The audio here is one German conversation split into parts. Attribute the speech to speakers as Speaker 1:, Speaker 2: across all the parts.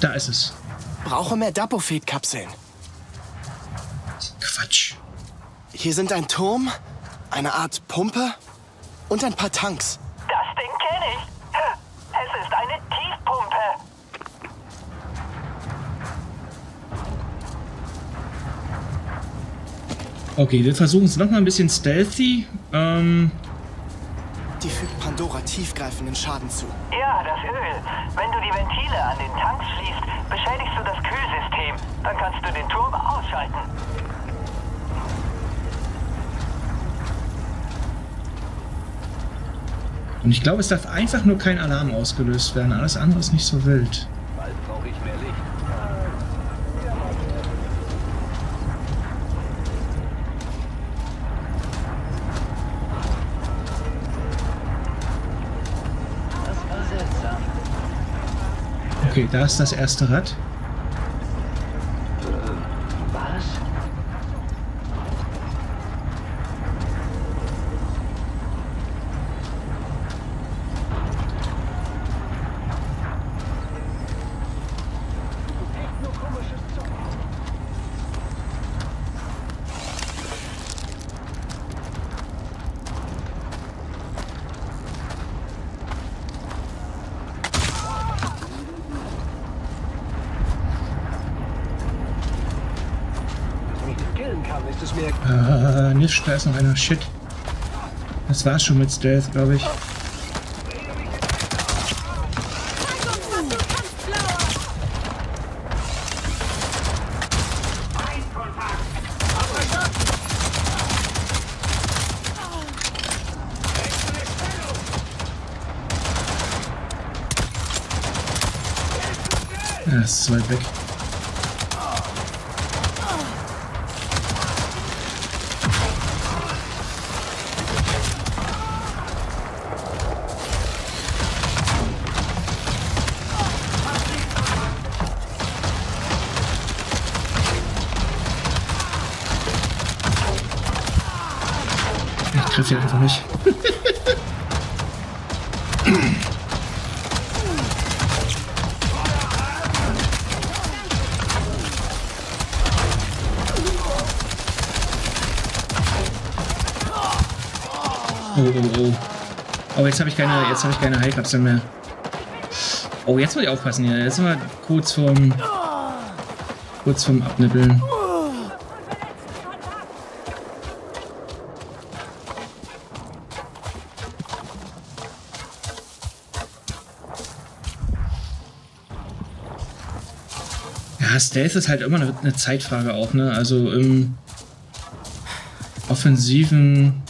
Speaker 1: Da ist es.
Speaker 2: Brauche mehr Dapofed-Kapseln.
Speaker 1: Quatsch.
Speaker 2: Hier sind ein Turm, eine Art Pumpe und ein paar Tanks.
Speaker 3: Das Ding kenne ich. Es ist eine Tiefpumpe.
Speaker 1: Okay, wir versuchen es nochmal ein bisschen stealthy. Ähm,
Speaker 2: Pandora tiefgreifenden Schaden zu.
Speaker 3: Ja, das Öl. Wenn du die Ventile an den Tanks schließt, beschädigst du das Kühlsystem. Dann kannst du den Turm ausschalten.
Speaker 1: und ich glaube, es darf einfach nur kein Alarm ausgelöst werden. Alles andere ist nicht so wild.
Speaker 4: Bald brauche ich mehr Licht.
Speaker 5: Das war seltsam.
Speaker 1: Okay, da ist das erste Rad.
Speaker 5: Was?
Speaker 4: Nicht killen kann, ist es mir
Speaker 1: Nisch, da ist noch einer. Shit. Das war's schon mit Stealth, glaube ich. Ihn einfach nicht. Oh, oh, oh. Oh, jetzt habe ich keine, jetzt habe ich keine Heilkapseln mehr. Oh, jetzt muss ich aufpassen hier. Jetzt sind wir kurz vorm, kurz vorm Abnippeln. Stealth ist halt immer eine, Zeitfrage auch, ne? Also im offensiven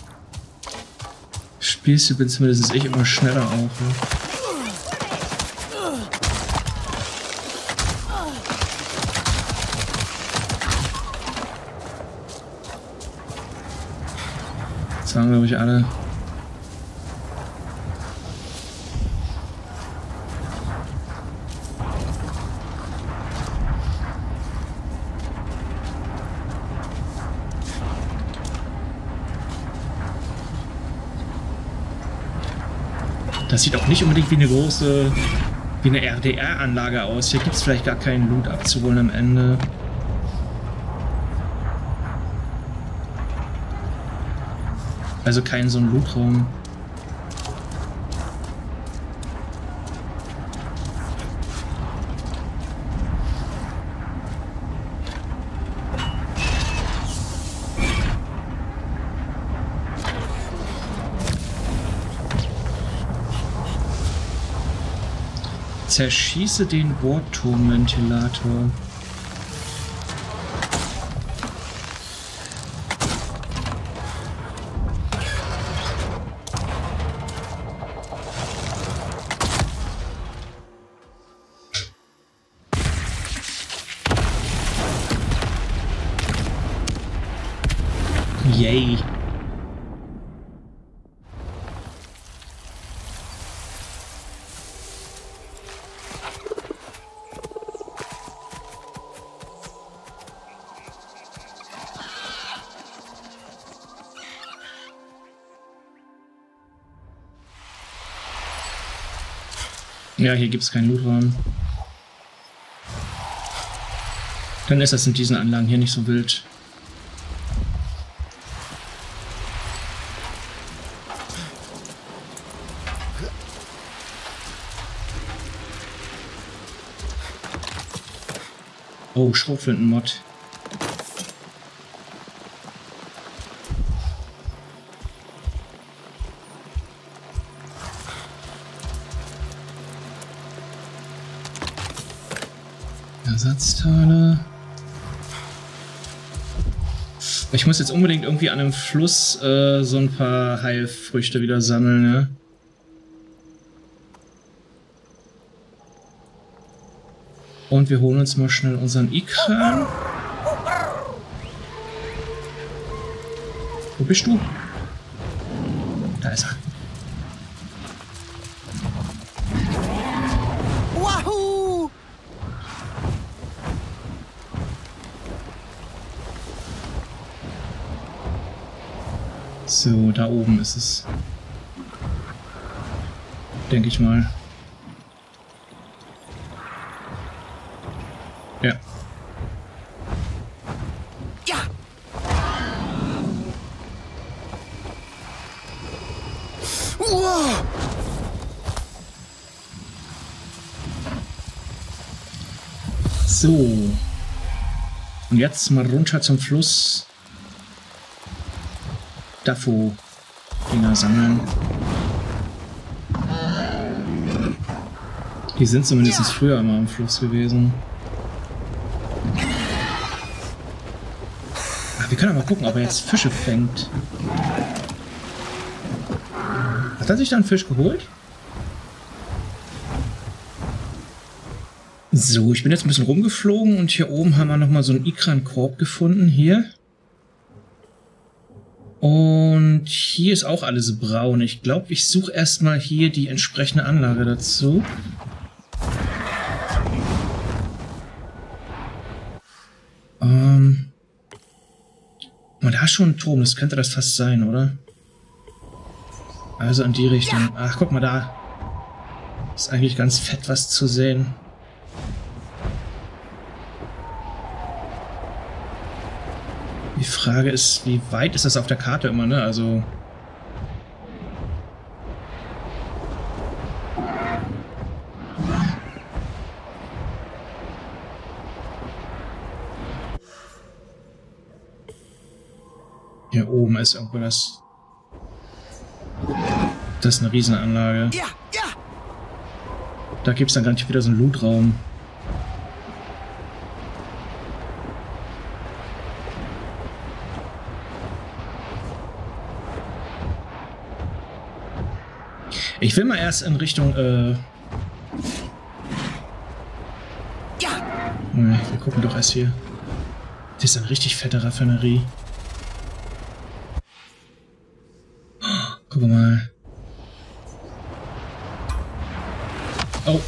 Speaker 1: Spielstil bin zumindest ich immer schneller auch. Ne? Das glaube ich, alle. Das sieht auch nicht unbedingt wie eine große, wie eine RDR-Anlage aus. Hier gibt es vielleicht gar keinen Loot abzuholen am Ende. Also keinen so einen Lootraum. Zerschieße den Bohrturmventilator. Yay. Ja, hier gibt es keinen Lootraum. Dann ist das in diesen Anlagen hier nicht so wild. Oh, Schrotflintenmod. Ersatzteile. Ich muss jetzt unbedingt irgendwie an einem Fluss äh, so ein paar Heilfrüchte wieder sammeln, ne? Und wir holen uns mal schnell unseren Ikran. Wo bist du? Da ist er. So, da oben ist es. Denke ich mal. Ja.
Speaker 2: Ja! Wow!
Speaker 1: So. Und jetzt mal runter zum Fluss. Dafo Dinger sammeln. Die sind zumindest früher immer am Fluss gewesen. Ach, wir können aber gucken, ob er jetzt Fische fängt. Hat er sich da einen Fisch geholt? So, ich bin jetzt ein bisschen rumgeflogen und hier oben haben wir nochmal so einen Ikran-Korb gefunden. Hier. Und hier ist auch alles braun. Ich glaube, ich suche erstmal hier die entsprechende Anlage dazu. Ähm. Oh, da ist schon ein Turm. Das könnte das fast sein, oder? Also in die Richtung. Ach, guck mal da. Ist eigentlich ganz fett was zu sehen. Die Frage ist, wie weit ist das auf der Karte immer, ne? Also. Hier oben ist irgendwo das. Das ist eine Riesenanlage. Da gibt es dann gar nicht wieder so einen Lootraum. Ich will mal erst in Richtung, äh...
Speaker 2: Ja!
Speaker 1: Nee, wir gucken doch erst hier. Das ist eine richtig fette Raffinerie. Oh, guck mal. Oh.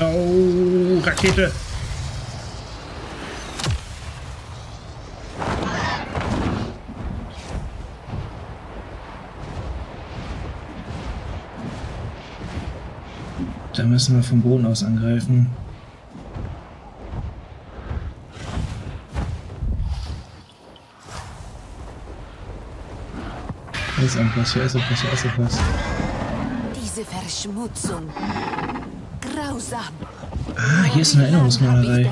Speaker 1: Oh, Rakete. Müssen wir vom Boden aus angreifen. Hier ist irgendwas, hier ist irgendwas, hier ist irgendwas.
Speaker 6: Diese Verschmutzung. Grausam.
Speaker 1: Ah, hier ist eine Erinnerungsmalerei.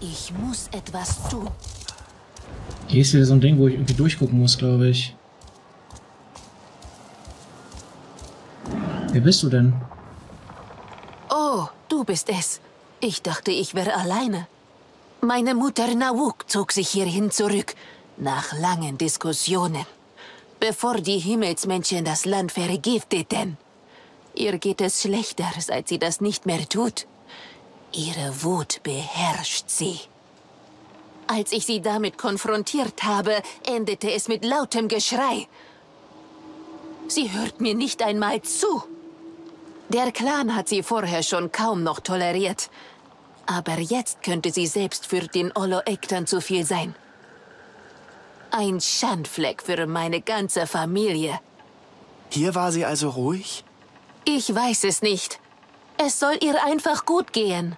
Speaker 6: Ich muss etwas tun.
Speaker 1: Hier ist wieder so ein Ding, wo ich irgendwie durchgucken muss, glaube ich. Wer bist du denn?
Speaker 6: Bist es. Ich dachte, ich wäre alleine. Meine Mutter Nawuk zog sich hierhin zurück, nach langen Diskussionen, bevor die Himmelsmenschen das Land vergifteten. Ihr geht es schlechter, seit sie das nicht mehr tut. Ihre Wut beherrscht sie. Als ich sie damit konfrontiert habe, endete es mit lautem Geschrei. Sie hört mir nicht einmal zu. Der Clan hat sie vorher schon kaum noch toleriert. Aber jetzt könnte sie selbst für den Olo-Ektan zu viel sein. Ein Schandfleck für meine ganze Familie.
Speaker 2: Hier war sie also ruhig?
Speaker 6: Ich weiß es nicht. Es soll ihr einfach gut gehen.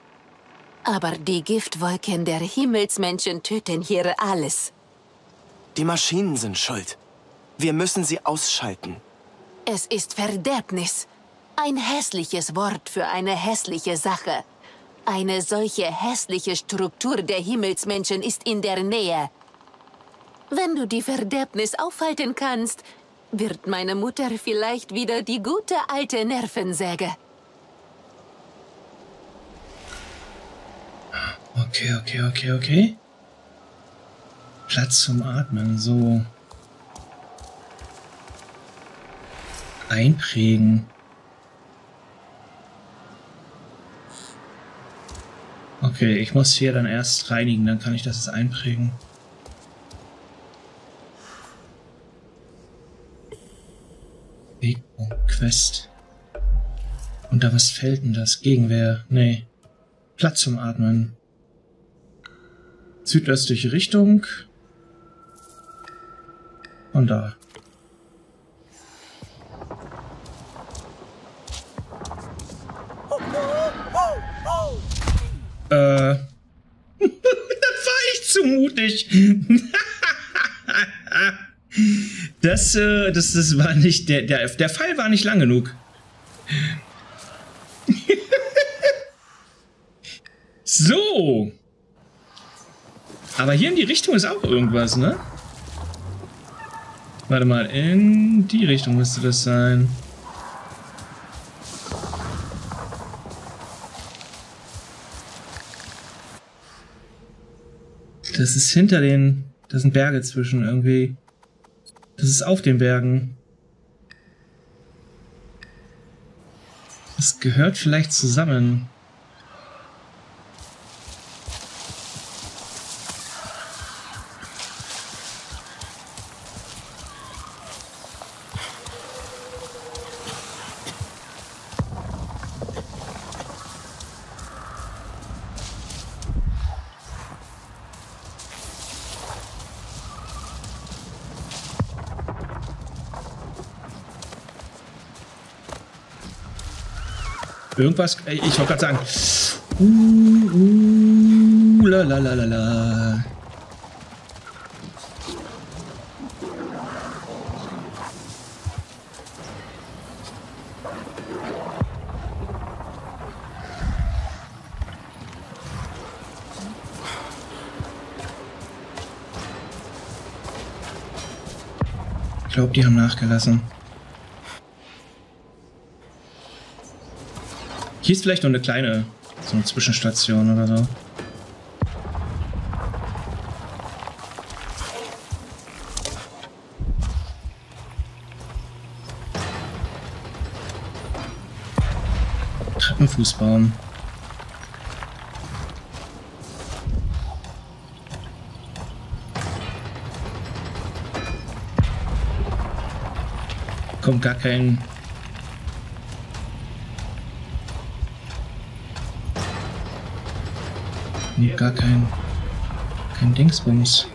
Speaker 6: Aber die Giftwolken der Himmelsmenschen töten hier alles.
Speaker 2: Die Maschinen sind schuld. Wir müssen sie ausschalten.
Speaker 6: Es ist Verderbnis. Ein hässliches Wort für eine hässliche Sache. Eine solche hässliche Struktur der Himmelsmenschen ist in der Nähe. Wenn du die Verderbnis aufhalten kannst, wird meine Mutter vielleicht wieder die gute alte Nervensäge.
Speaker 1: Okay, okay, okay, okay. Platz zum Atmen, so. Einprägen. Okay, ich muss hier dann erst reinigen, dann kann ich das jetzt einprägen. Wegpunkt, Quest. Und da was fällt denn das? Gegenwehr? Nee. Platz zum Atmen. Südöstliche Richtung. Und da. Äh. da war ich zu mutig. das, äh, das, das war nicht, der, der, der Fall war nicht lang genug. so. Aber hier in die Richtung ist auch irgendwas, ne? Warte mal, in die Richtung müsste das sein. Das ist hinter den... Da sind Berge zwischen irgendwie. Das ist auf den Bergen. Das gehört vielleicht zusammen. Irgendwas, ich wollte gerade sagen. Uh, uh, la, la, la, la, la. Ich glaube, die haben nachgelassen. Hier ist vielleicht noch eine kleine, so eine Zwischenstation oder so. Treppenfuß bauen. Kommt gar kein Nee, gar kein, kein Dingsbums.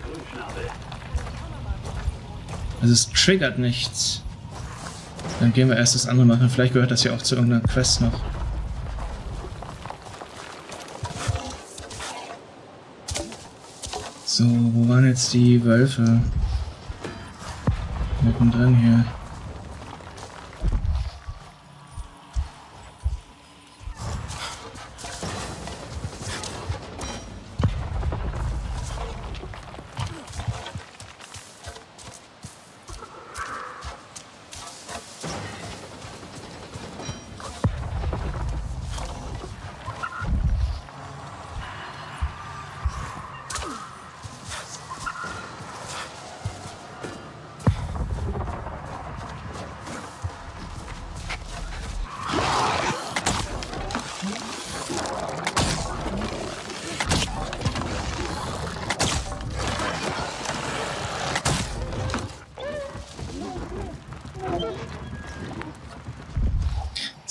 Speaker 1: Also es triggert nichts. Dann gehen wir erst das andere machen. Vielleicht gehört das ja auch zu irgendeiner Quest noch. So, wo waren jetzt die Wölfe? Mittendrin hier.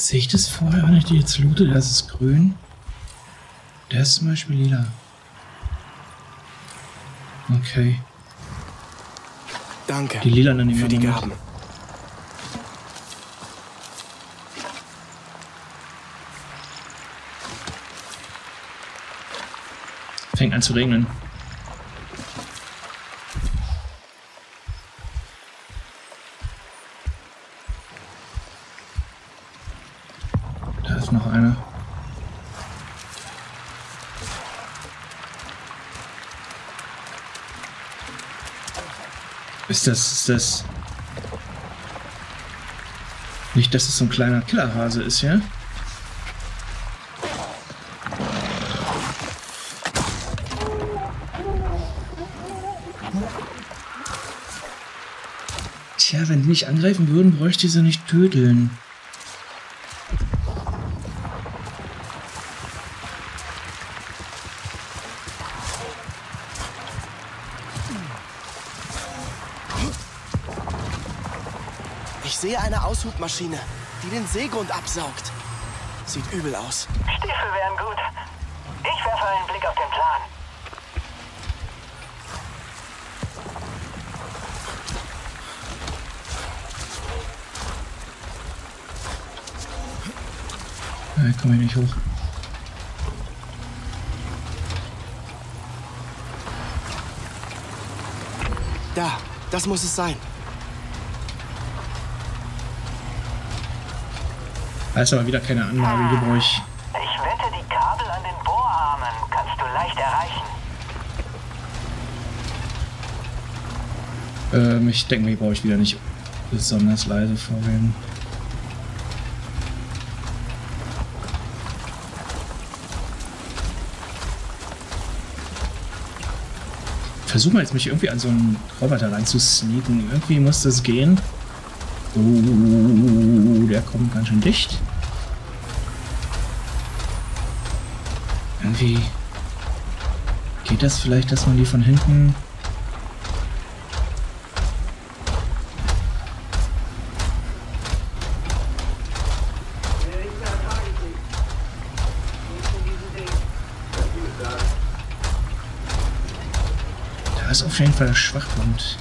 Speaker 1: Sehe ich das vorher, wenn ich die jetzt loote? Das ist grün. Der ist zum Beispiel lila. Okay.
Speaker 2: Danke
Speaker 1: Die lila nehmen
Speaker 2: für die Gaben.
Speaker 1: Fängt an zu regnen. Noch einer. Ist das, ist das... Nicht, dass es so ein kleiner Killerhase ist, ja? Tja, wenn die nicht angreifen würden, bräuchte ich sie nicht töteln.
Speaker 2: Aushubmaschine, die den Seegrund absaugt. Sieht übel aus.
Speaker 3: Stiefel wären gut. Ich werfe einen Blick auf den Plan.
Speaker 1: Ja, komme ich nicht hoch.
Speaker 2: Da, das muss es sein.
Speaker 1: Da ist aber wieder keine Anlage, die brauche ich.
Speaker 3: Ich wette, die Kabel an den Bohrarmen kannst du leicht erreichen.
Speaker 1: Ähm, ich denke, die brauche ich wieder nicht besonders leise vorgehen. Versuch mal jetzt mich irgendwie an so einen Roboter reinzusneaken. Irgendwie muss das gehen. Oh, der kommt ganz schön dicht. Irgendwie geht das vielleicht, dass man die von hinten Da ist auf jeden Fall der Schwachpunkt.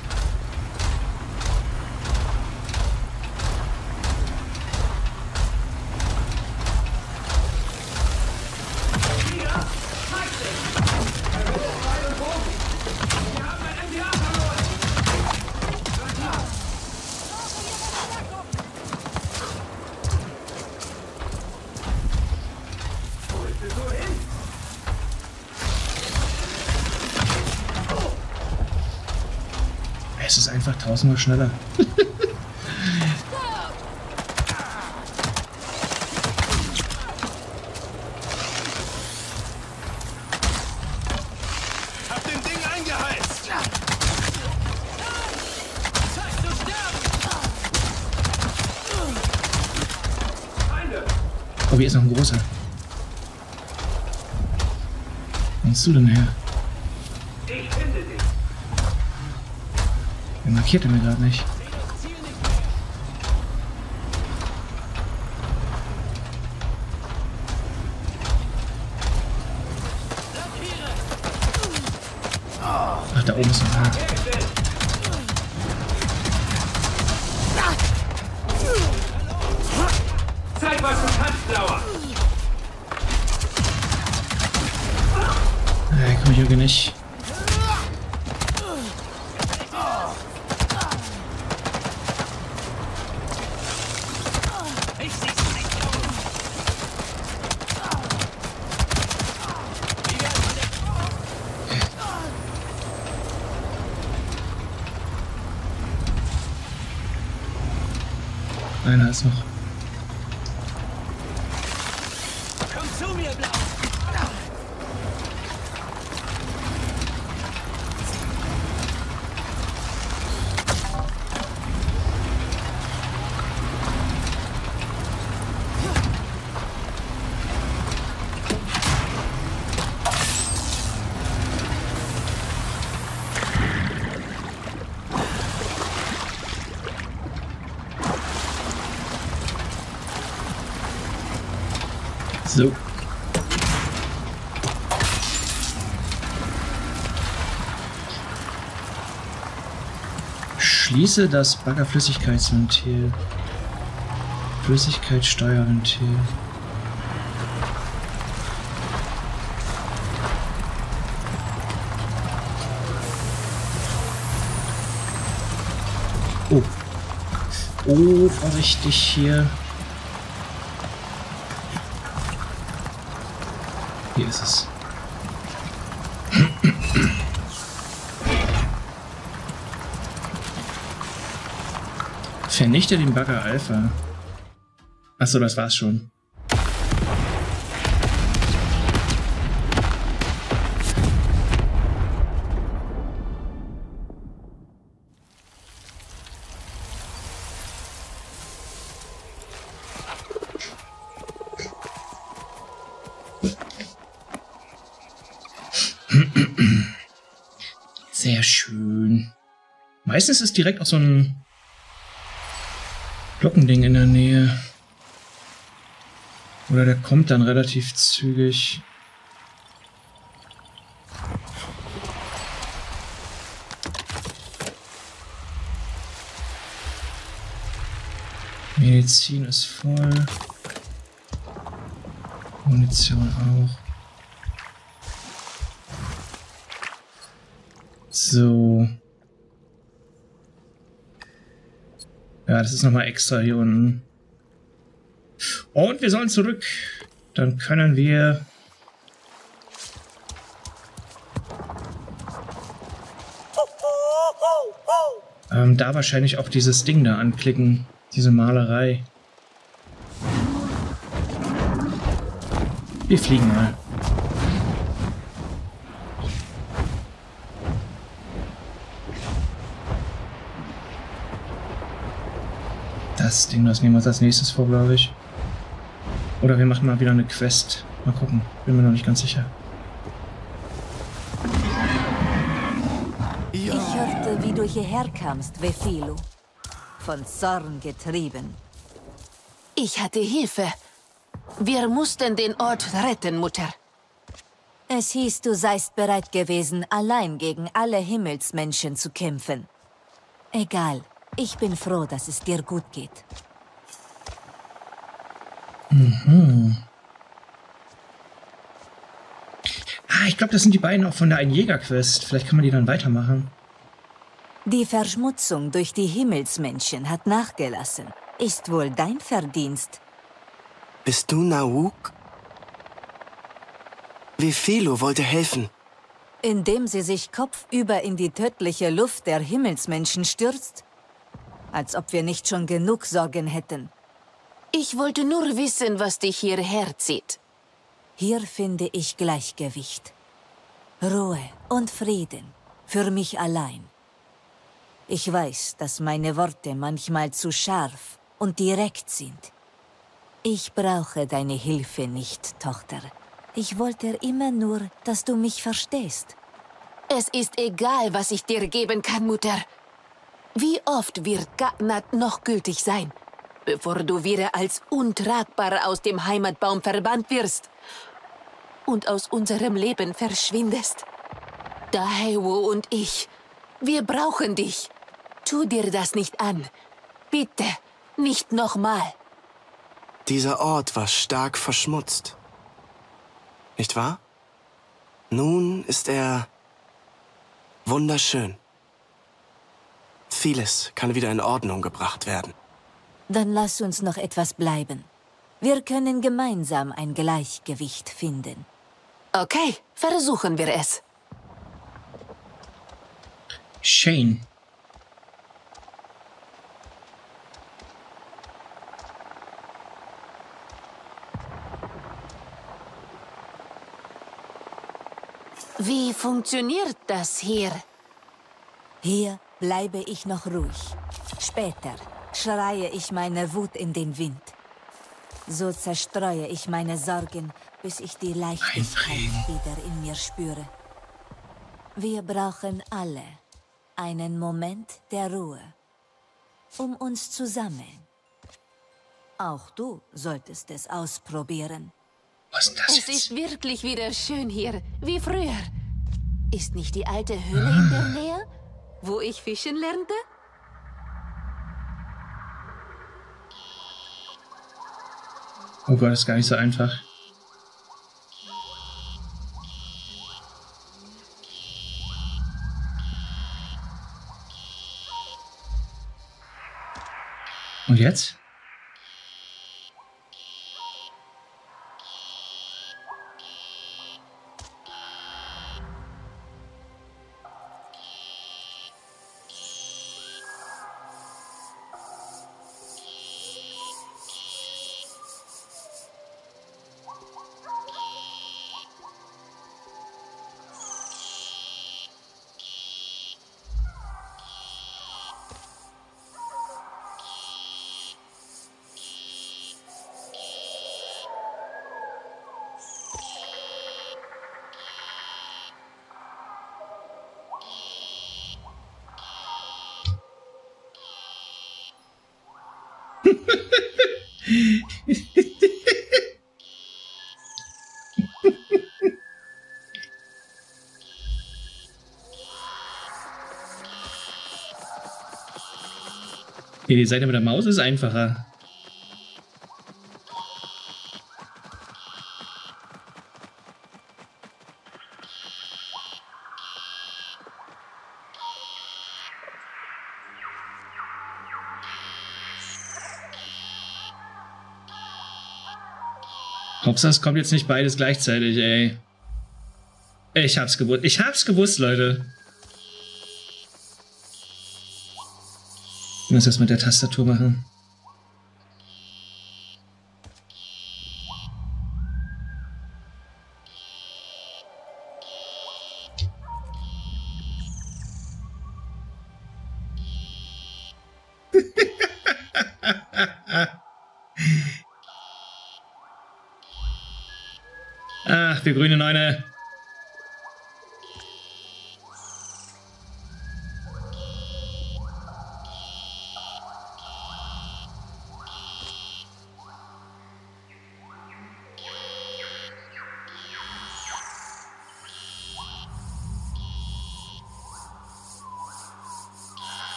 Speaker 1: Tausendmal schneller.
Speaker 2: Hab den Ding eingeheizt!
Speaker 1: Oh, hier ist noch ein großer. Wo bist du denn her?
Speaker 4: Ich finde dich.
Speaker 1: Der markiert er mir gerade nicht. Ach, da oben ist noch einer.
Speaker 4: Zeig, was du kannst, Blauer.
Speaker 1: Äh, komm irgendwie nicht. Einer ist noch. Schließe das Baggerflüssigkeitsventil. Flüssigkeitssteuerventil. Oh. Oh, vorsichtig hier. Hier ist es. Vernichte den Bagger Alpha. Achso, das war's schon. Sehr schön. Meistens ist direkt auch so ein Glockending in der Nähe. Oder der kommt dann relativ zügig. Medizin ist voll. Munition auch. So. Ja, das ist nochmal extra hier unten. Und wir sollen zurück. Dann können wir... Ähm, da wahrscheinlich auch dieses Ding da anklicken. Diese Malerei. Wir fliegen mal. Das Ding, das nehmen wir uns als nächstes vor, glaube ich. Oder wir machen mal wieder eine Quest. Mal gucken. Bin mir noch nicht ganz sicher.
Speaker 7: Ich hörte, wie du hierher kamst, Vefilo. Von Zorn getrieben.
Speaker 6: Ich hatte Hilfe. Wir mussten den Ort retten, Mutter.
Speaker 7: Es hieß, du seist bereit gewesen, allein gegen alle Himmelsmenschen zu kämpfen. Egal. Ich bin froh, dass es dir gut geht.
Speaker 1: Ah, ich glaube, das sind die beiden auch von der Ein-Jäger-Quest. Vielleicht kann man die dann weitermachen.
Speaker 7: Die Verschmutzung durch die Himmelsmenschen hat nachgelassen. Ist wohl dein Verdienst.
Speaker 2: Bist du Nauk? Vefelo wollte helfen.
Speaker 7: Indem sie sich kopfüber in die tödliche Luft der Himmelsmenschen stürzt? Als ob wir nicht schon genug Sorgen hätten.
Speaker 6: Ich wollte nur wissen, was dich hierher zieht.
Speaker 7: Hier finde ich Gleichgewicht. Ruhe und Frieden. Für mich allein. Ich weiß, dass meine Worte manchmal zu scharf und direkt sind. Ich brauche deine Hilfe nicht, Tochter. Ich wollte immer nur, dass du mich verstehst.
Speaker 6: Es ist egal, was ich dir geben kann, Mutter. Wie oft wird Gatnat noch gültig sein, bevor du wieder als untragbar aus dem Heimatbaum verbannt wirst und aus unserem Leben verschwindest? Dahewo und ich, wir brauchen dich. Tu dir das nicht an. Bitte, nicht nochmal.
Speaker 2: Dieser Ort war stark verschmutzt. Nicht wahr? Nun ist er wunderschön. Vieles kann wieder in Ordnung gebracht werden.
Speaker 7: Dann lass uns noch etwas bleiben. Wir können gemeinsam ein Gleichgewicht finden.
Speaker 6: Okay, versuchen wir es.
Speaker 1: Shane.
Speaker 6: Wie funktioniert das hier?
Speaker 7: Hier bleibe ich noch ruhig. Später schreie ich meine Wut in den Wind. So zerstreue ich meine Sorgen, bis ich die Leichtigkeit wieder in mir spüre. Wir brauchen alle einen Moment der Ruhe, um uns zu sammeln. Auch du solltest es ausprobieren.
Speaker 1: Was ist das
Speaker 6: Es
Speaker 1: jetzt?
Speaker 6: ist wirklich wieder schön hier, wie früher. Ist nicht die alte Höhle in der Nähe, wo ich fischen lernte?
Speaker 1: Oh Gott, ist gar nicht so einfach. Und jetzt? Nee, die Seite mit der Maus ist einfacher. Hauptsache, es kommt jetzt nicht beides gleichzeitig, ey. Ich hab's gewusst. Ich hab's gewusst, Leute. Muss das mit der Tastatur machen. Ach, der grüne Neune.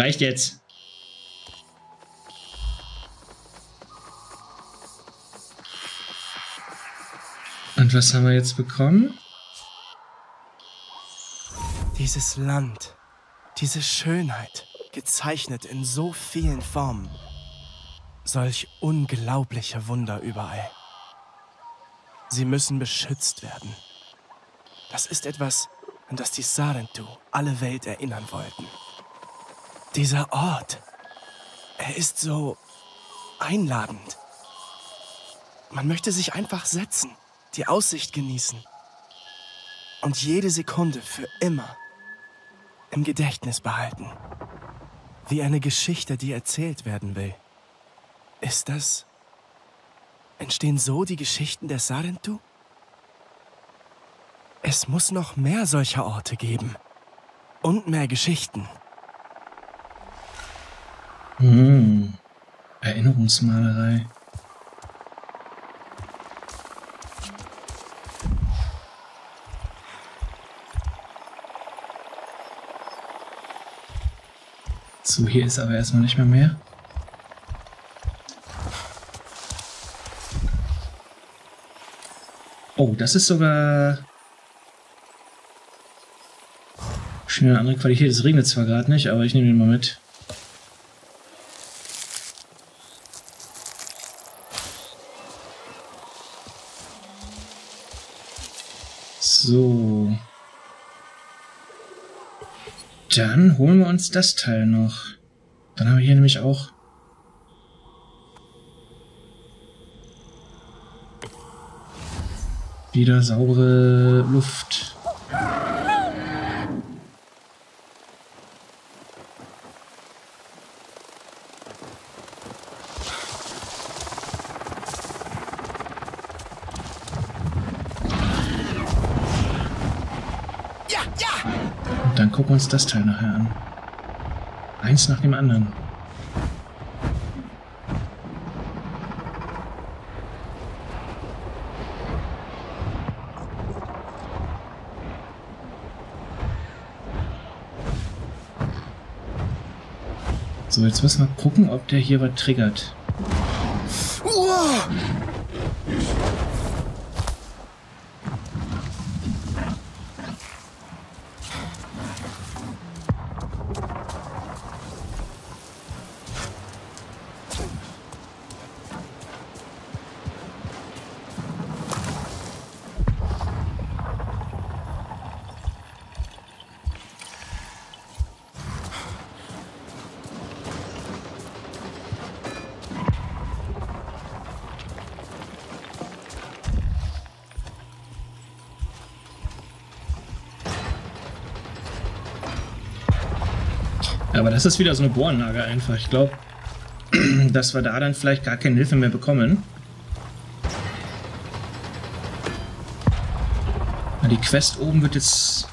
Speaker 1: Reicht jetzt. Und was haben wir jetzt bekommen?
Speaker 2: Dieses Land, diese Schönheit, gezeichnet in so vielen Formen. Solch unglaubliche Wunder überall. Sie müssen beschützt werden. Das ist etwas, an das die Sarentu alle Welt erinnern wollten. Dieser Ort, er ist so einladend. Man möchte sich einfach setzen, die Aussicht genießen und jede Sekunde für immer im Gedächtnis behalten. Wie eine Geschichte, die erzählt werden will. Ist das... Entstehen so die Geschichten der Sarentu? Es muss noch mehr solcher Orte geben. Und mehr Geschichten.
Speaker 1: Hm. Erinnerungsmalerei. So, hier ist aber erstmal nicht mehr mehr. Oh, das ist sogar schon eine andere Qualität. Es regnet zwar gerade nicht, aber ich nehme den mal mit. So. Dann holen wir uns das Teil noch. Dann haben wir hier nämlich auch... Wieder saubere Luft. Uns das Teil nachher an. Eins nach dem anderen. So, jetzt müssen wir gucken, ob der hier was triggert. Aber das ist wieder so eine Bohranlage einfach. Ich glaube, dass wir da dann vielleicht gar keine Hilfe mehr bekommen. Na, Die Quest oben wird jetzt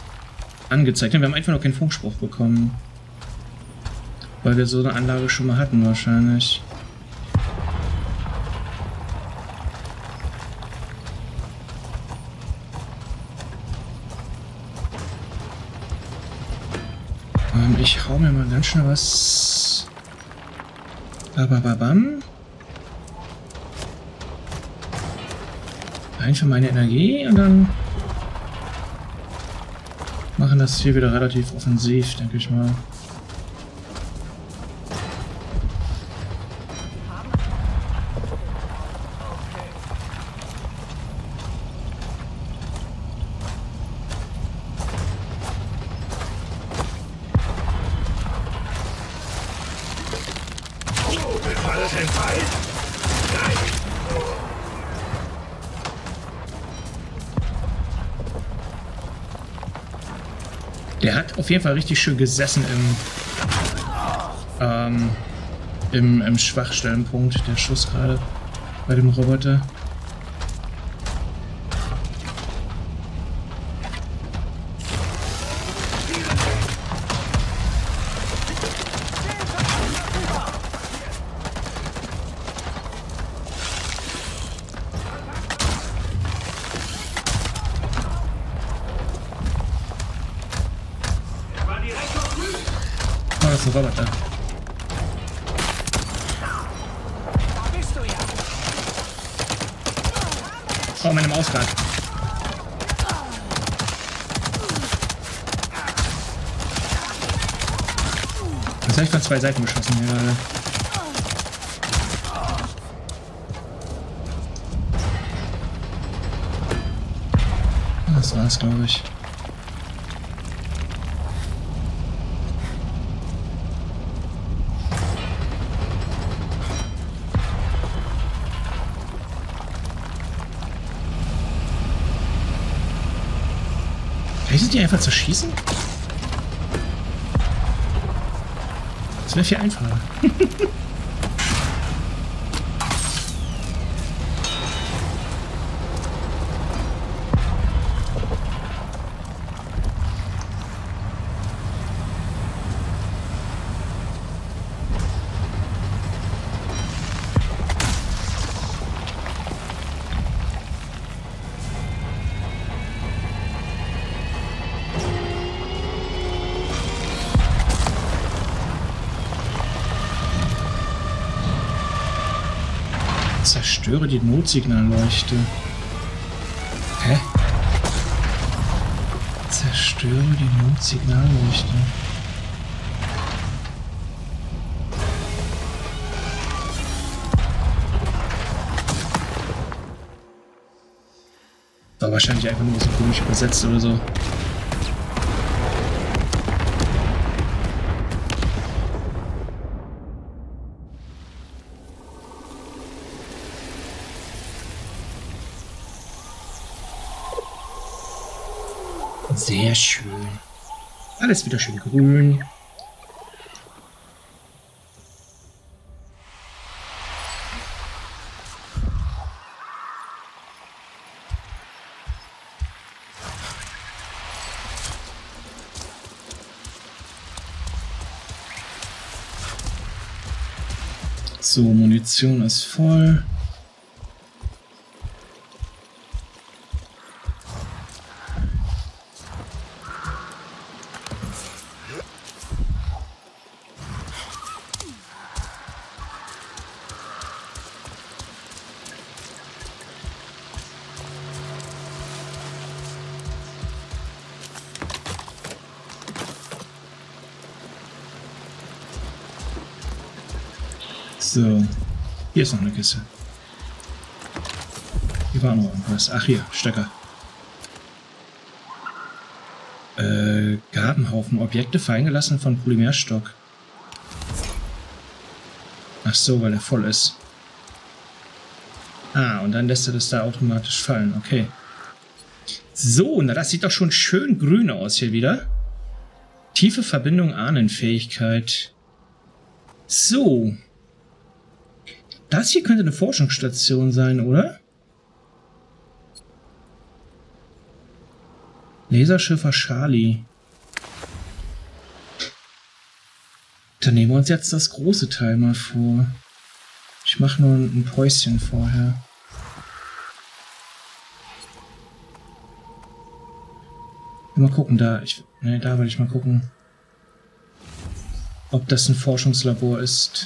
Speaker 1: angezeigt. Wir haben einfach noch keinen Funkspruch bekommen. Weil wir so eine Anlage schon mal hatten wahrscheinlich. Schnell was. Babababam. Einfach meine Energie und dann machen das hier wieder relativ offensiv, denke ich mal. Auf jeden Fall richtig schön gesessen im, ähm, im, im Schwachstellenpunkt, der Schuss gerade bei dem Roboter. Oh, meine Maus gerade. Das habe ich von zwei Seiten beschossen hier gerade. Das war's, glaube ich. Ich die einfach zerschießen? Das wäre viel einfacher. Zerstöre die Notsignalleuchte. Hä? Zerstöre die Notsignalleuchte. War wahrscheinlich einfach nur so komisch übersetzt oder so. Sehr schön. Alles wieder schön grün. So, Munition ist voll. So, hier ist noch eine Kiste. Hier war noch irgendwas. Ach hier, Stecker. Äh, Gartenhaufen. Objekte fallen gelassen von Polymerstock. Ach so, weil er voll ist. Ah, und dann lässt er das da automatisch fallen. Okay. So, na das sieht doch schon schön grün aus hier wieder. Tiefe Verbindung Ahnenfähigkeit. So. Das hier könnte eine Forschungsstation sein, oder? Laserschiffer Charlie. Dann nehmen wir uns jetzt das große Teil mal vor. Ich mache nur ein Päuschen vorher. Mal gucken, da. Ich, ne, da will ich mal gucken. Ob das ein Forschungslabor ist.